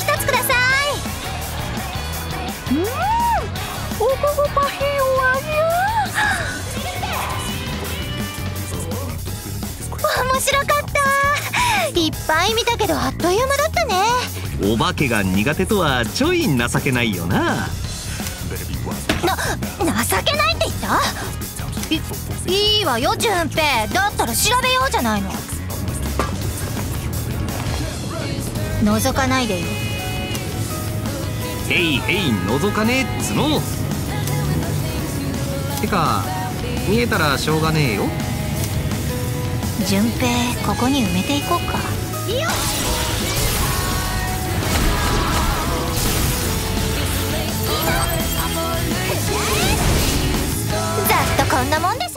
一つください。うん。おこごパ面白かった。いっぱい見たけどあっという間だったね。お化けが苦手とはちょい情けないよな。な情けないって言った？いいわよ純平。だったら調べようじゃないの。覗かないでよへいへい覗かねえっつのてか見えたらしょうがねえよ。順平ここに埋めていこうか。よ。っざっとこんなもんでしょ